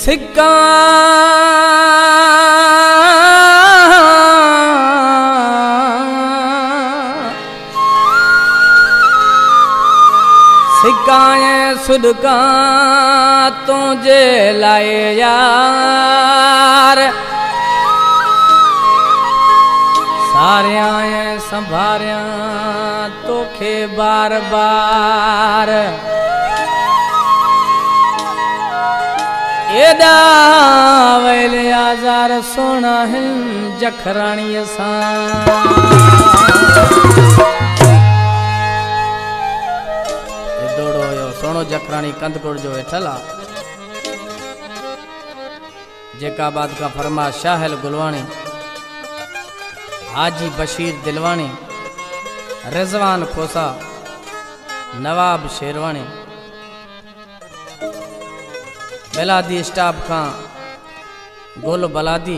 सिक्का। सिकाए सुदका तुझे लाए यार। सारिया संभारिया तोखे बार बार। एॾावल आज़ार सोणा आहिनि जखराणी कंदकुड़ जो वेठल। आहे जेका बाद का फरमा शाहिल गुलवाणी, हाजी बशीर दिलवाणी, रिज़वान खोसा, नवाब शेरवाणी। बेलादी, स्टाफ खां गोल बलादी,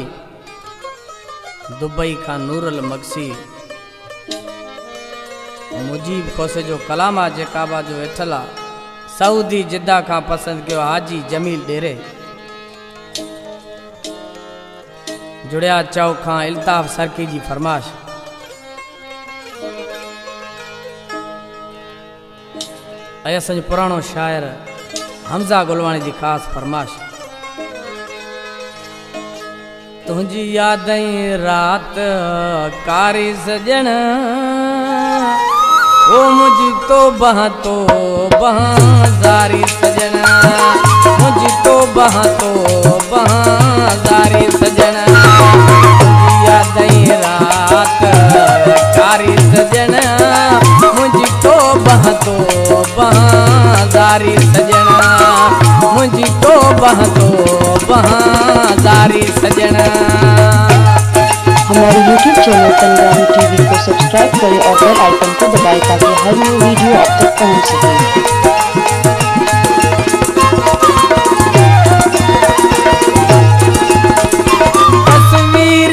दुबई खां नूरल मगसी मुजीब खोसे जो कलाम जेकाबा जो वेठल सऊदी जिद्दा खां पसंदि कयो हाजी जमील डेरे। जुड़िया चौक खां इल्ताफ़ सरकी जी फरमाश। ऐं असांजो शाइर हमज़ा गुलवाणी जी ख़ासि फरमाश तुंहिंजी यादई राति कारी सजण, ओ मुझ तो बह तो बह जारी सजना मुझ तो बह तो बह जारी सजना यादई रात कारी सजना मुझ तो बह तो बह जारी सजना मुझ तो बह तो बह जारी सजना। हमारे YouTube चैनल संग्राम टीवी को सब्सक्राइब करें और बेल आइकन को दबाएँ ताकि हर न्यू वीडियो आप तक पहुँच सके। तस्वीर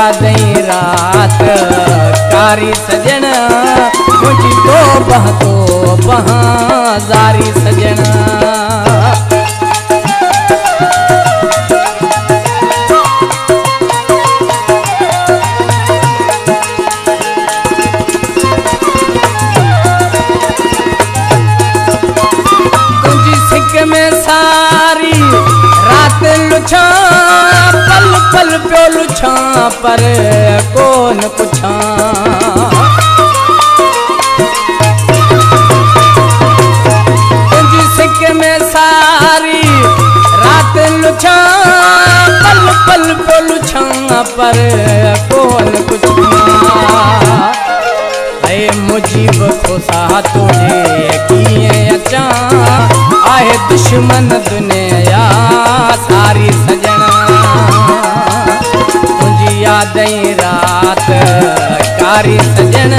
तुंहिंजी यादई राति। कारी सजण मुंहिंजी तो बह तो बह, ज़ारी सजण सिक में सारी राति लुछां, पल पल पियो लुछां। पर कोन पुछां? में सारी राति लुछां, पल पल पर कोन पुछां? ऐ मुजीब खोसा तुझे कीअं अचां आहे दुश्मन दुनिया, सारी सजण तुंहिंजी रात। कारी सजन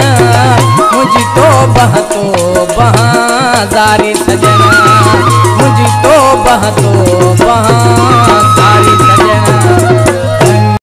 मुझ तो बह तो बहा। सजन मुझ तो बह तो बहा।